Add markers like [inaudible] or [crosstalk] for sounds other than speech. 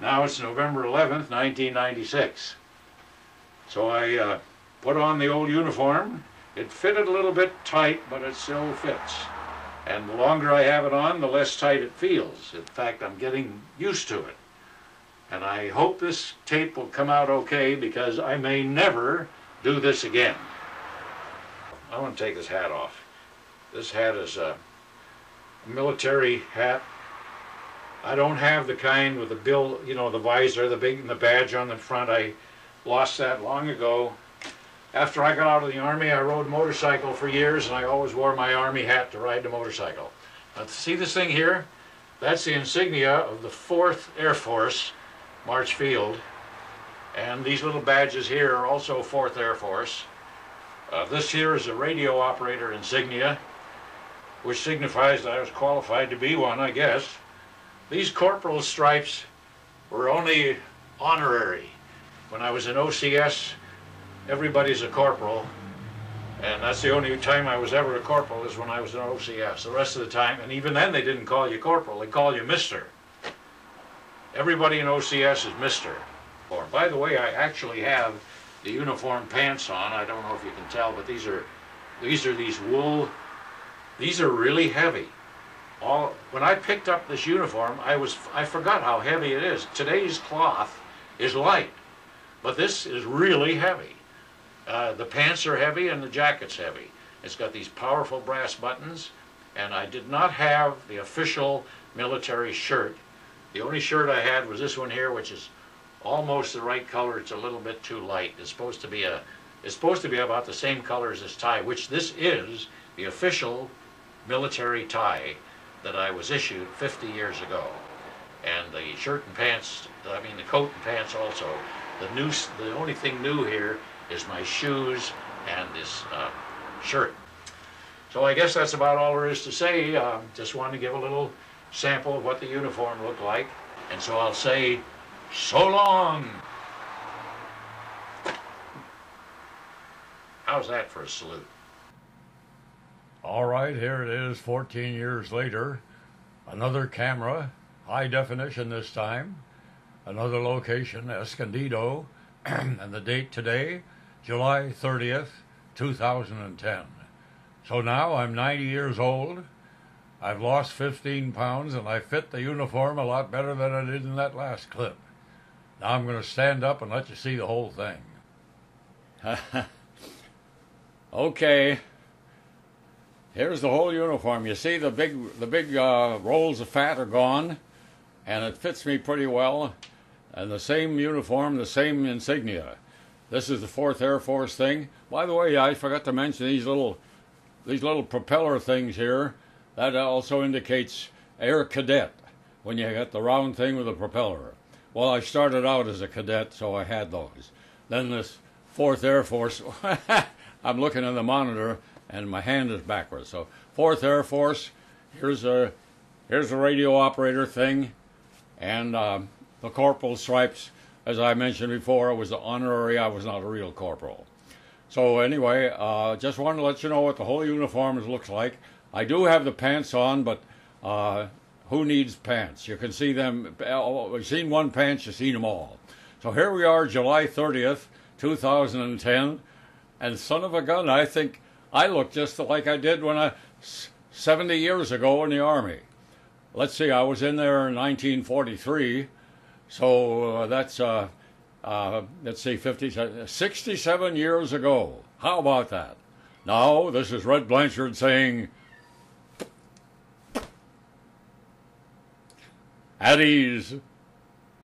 Now it's November 11th, 1996. So I uh, put on the old uniform. It fitted a little bit tight, but it still fits. And the longer I have it on, the less tight it feels. In fact, I'm getting used to it. And I hope this tape will come out okay because I may never do this again. I want to take this hat off. This hat is a military hat. I don't have the kind with the bill, you know, the visor, the big, and the badge on the front. I lost that long ago. After I got out of the Army, I rode motorcycle for years, and I always wore my Army hat to ride the motorcycle. Now, see this thing here? That's the insignia of the 4th Air Force, March Field. And these little badges here are also 4th Air Force. Uh, this here is a radio operator insignia, which signifies that I was qualified to be one, I guess. These corporal stripes were only honorary. When I was in OCS, everybody's a corporal, and that's the only time I was ever a corporal is when I was in OCS. The rest of the time, and even then they didn't call you corporal, they called you mister. Everybody in OCS is mister. Or, by the way, I actually have the uniform pants on. I don't know if you can tell, but these are these are these wool. These are really heavy. All when I picked up this uniform, I was I forgot how heavy it is. Today's cloth is light, but this is really heavy. Uh, the pants are heavy and the jacket's heavy. It's got these powerful brass buttons, and I did not have the official military shirt. The only shirt I had was this one here, which is almost the right color. It's a little bit too light. It's supposed to be a it's supposed to be about the same color as this tie, which this is the official military tie that I was issued 50 years ago. And the shirt and pants, I mean the coat and pants also. The new, the only thing new here is my shoes and this uh, shirt. So I guess that's about all there is to say. Uh, just wanted to give a little sample of what the uniform looked like. And so I'll say so long. How's that for a salute? All right, here it is 14 years later. Another camera, high definition this time. Another location, Escondido. [clears throat] and the date today, July 30th, 2010. So now I'm 90 years old. I've lost 15 pounds and I fit the uniform a lot better than I did in that last clip. Now I'm going to stand up and let you see the whole thing. [laughs] okay. Here's the whole uniform. You see the big the big uh, rolls of fat are gone, and it fits me pretty well. And the same uniform, the same insignia. This is the Fourth Air Force thing. By the way, I forgot to mention these little these little propeller things here. That also indicates Air Cadet when you get the round thing with the propeller. Well, I started out as a cadet, so I had those. Then this Fourth Air Force, [laughs] I'm looking at the monitor and my hand is backwards. So Fourth Air Force, here's a here's the radio operator thing, and um, the corporal stripes. As I mentioned before, it was honorary. I was not a real corporal. So anyway, uh, just wanted to let you know what the whole uniform looks like. I do have the pants on, but uh, who needs pants? You can see them. You've seen one pants, you've seen them all. So here we are, July 30th, 2010, and son of a gun, I think I look just like I did when I 70 years ago in the army. Let's see, I was in there in 1943, so uh, that's uh, uh, let's see, 50, 67 years ago. How about that? Now, this is Red Blanchard saying, at ease.